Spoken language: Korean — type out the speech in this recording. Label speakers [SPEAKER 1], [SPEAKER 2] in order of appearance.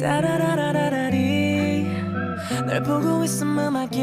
[SPEAKER 1] 따라라라라리. 널 보고 있음 음악이